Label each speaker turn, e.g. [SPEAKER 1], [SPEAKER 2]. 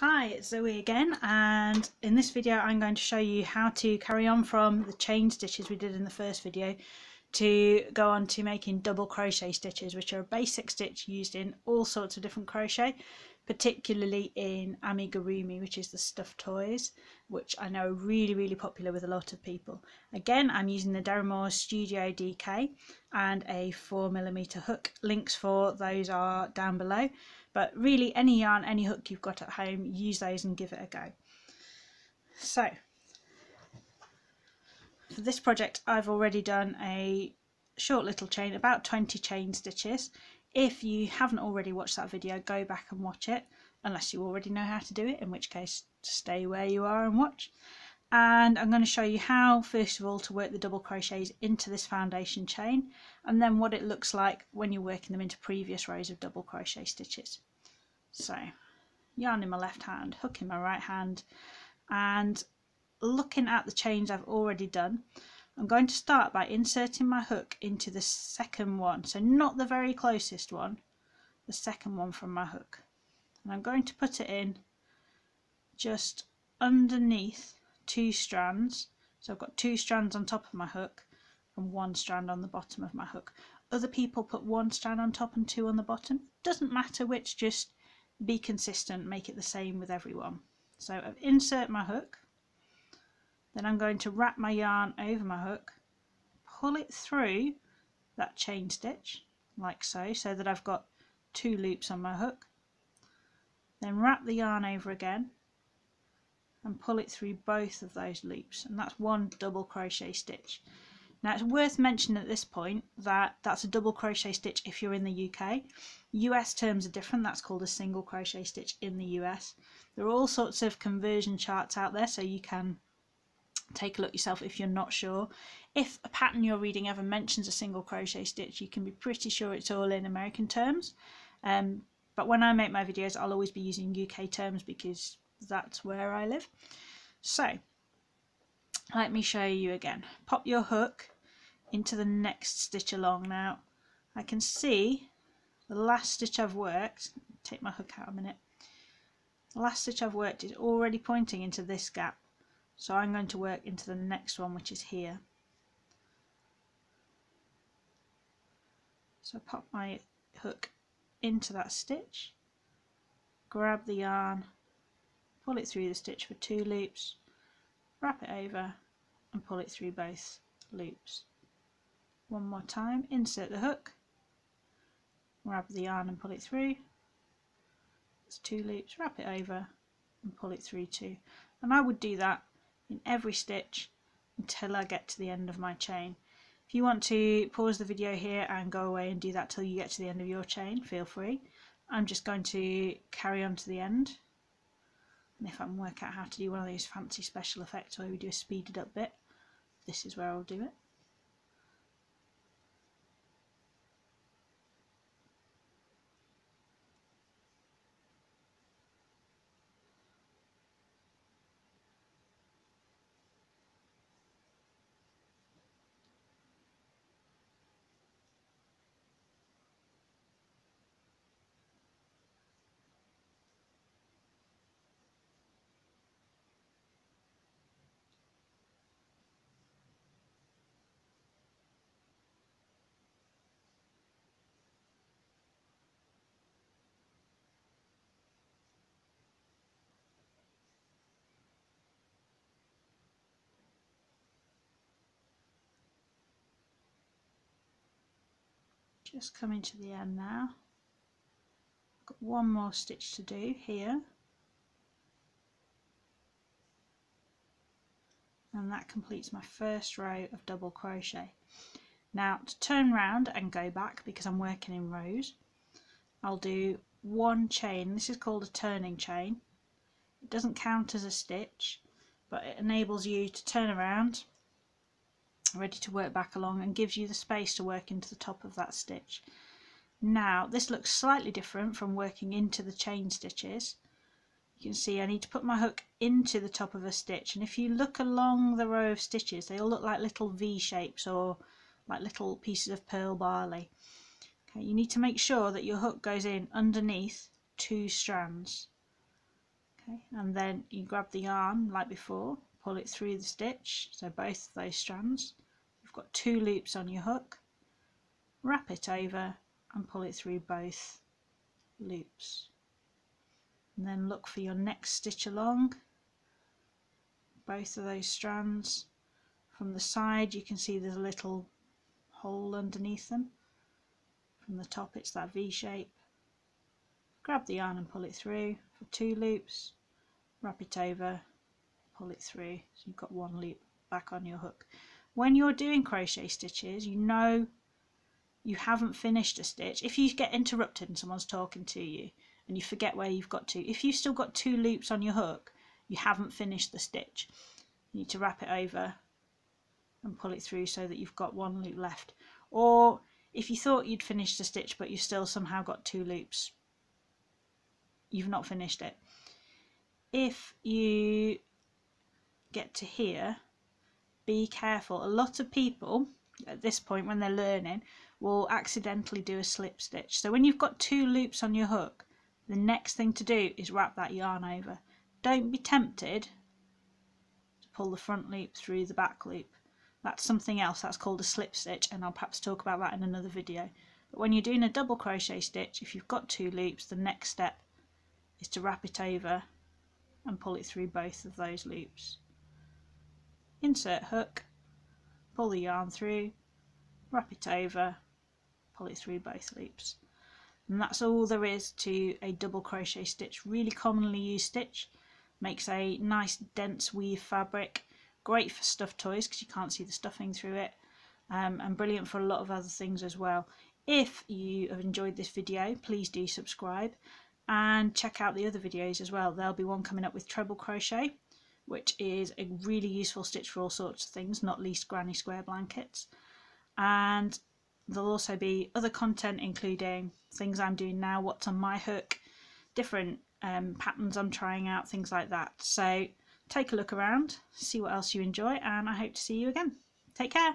[SPEAKER 1] Hi, it's Zoe again and in this video I'm going to show you how to carry on from the chain stitches we did in the first video to go on to making double crochet stitches which are a basic stitch used in all sorts of different crochet particularly in amigurumi which is the stuffed toys which I know are really really popular with a lot of people. Again I'm using the Deramore Studio DK and a 4mm hook. Links for those are down below but really any yarn, any hook you've got at home, use those and give it a go. So, for this project I've already done a short little chain, about 20 chain stitches. If you haven't already watched that video, go back and watch it, unless you already know how to do it, in which case stay where you are and watch and I'm going to show you how first of all to work the double crochets into this foundation chain and then what it looks like when you're working them into previous rows of double crochet stitches. So yarn in my left hand, hook in my right hand and looking at the chains I've already done I'm going to start by inserting my hook into the second one so not the very closest one the second one from my hook and I'm going to put it in just underneath two strands. So I've got two strands on top of my hook and one strand on the bottom of my hook. Other people put one strand on top and two on the bottom. Doesn't matter which, just be consistent, make it the same with everyone. So I've insert my hook, then I'm going to wrap my yarn over my hook, pull it through that chain stitch, like so, so that I've got two loops on my hook, then wrap the yarn over again, and pull it through both of those loops and that's one double crochet stitch. Now it's worth mentioning at this point that that's a double crochet stitch if you're in the UK US terms are different. That's called a single crochet stitch in the US there are all sorts of conversion charts out there so you can take a look yourself if you're not sure if a pattern you're reading ever mentions a single crochet stitch you can be pretty sure it's all in American terms um, but when I make my videos I'll always be using UK terms because that's where I live. So, let me show you again. Pop your hook into the next stitch along. Now, I can see the last stitch I've worked, take my hook out a minute, the last stitch I've worked is already pointing into this gap. So I'm going to work into the next one, which is here. So pop my hook into that stitch, grab the yarn pull it through the stitch for two loops, wrap it over and pull it through both loops. One more time, insert the hook, grab the yarn and pull it through. It's two loops, wrap it over and pull it through two. And I would do that in every stitch until I get to the end of my chain. If you want to pause the video here and go away and do that till you get to the end of your chain, feel free. I'm just going to carry on to the end and if I can work out how to do one of those fancy special effects where we do a speeded up bit, this is where I'll do it. Just coming to the end now got one more stitch to do here. And that completes my first row of double crochet. Now to turn round and go back because I'm working in rows I'll do one chain. This is called a turning chain. It doesn't count as a stitch but it enables you to turn around ready to work back along and gives you the space to work into the top of that stitch. Now this looks slightly different from working into the chain stitches. You can see I need to put my hook into the top of a stitch and if you look along the row of stitches they all look like little V shapes or like little pieces of pearl barley. Okay, you need to make sure that your hook goes in underneath two strands. okay and then you grab the yarn like before pull it through the stitch so both of those strands. You've got two loops on your hook. Wrap it over and pull it through both loops. And then look for your next stitch along. Both of those strands. From the side you can see there's a little hole underneath them. From the top it's that V shape. Grab the yarn and pull it through for two loops. Wrap it over pull it through so you've got one loop back on your hook. When you're doing crochet stitches you know you haven't finished a stitch. If you get interrupted and someone's talking to you and you forget where you've got to if you've still got two loops on your hook you haven't finished the stitch. You need to wrap it over and pull it through so that you've got one loop left. Or if you thought you'd finished the stitch but you've still somehow got two loops you've not finished it. If you get to here be careful. A lot of people at this point when they're learning will accidentally do a slip stitch. So when you've got two loops on your hook the next thing to do is wrap that yarn over. Don't be tempted to pull the front loop through the back loop. That's something else that's called a slip stitch and I'll perhaps talk about that in another video. But when you're doing a double crochet stitch if you've got two loops the next step is to wrap it over and pull it through both of those loops insert hook. Pull the yarn through. Wrap it over. Pull it through both loops and that's all there is to a double crochet stitch really commonly used stitch. Makes a nice dense weave fabric. Great for stuffed toys because you can't see the stuffing through it. Um, and brilliant for a lot of other things as well. If you have enjoyed this video please do subscribe. And check out the other videos as well. There'll be one coming up with treble crochet which is a really useful stitch for all sorts of things not least granny square blankets and there'll also be other content including things I'm doing now what's on my hook different um, patterns I'm trying out things like that so take a look around, see what else you enjoy, and I hope to see you again. Take care.